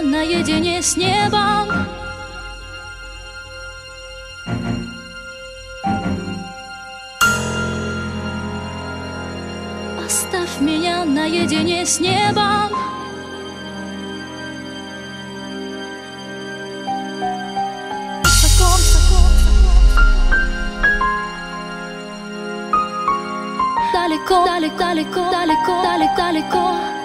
наедине с небом. Оставь меня наедине с небом. Далеко, далеко, далеко, далеко, далеко, далеко.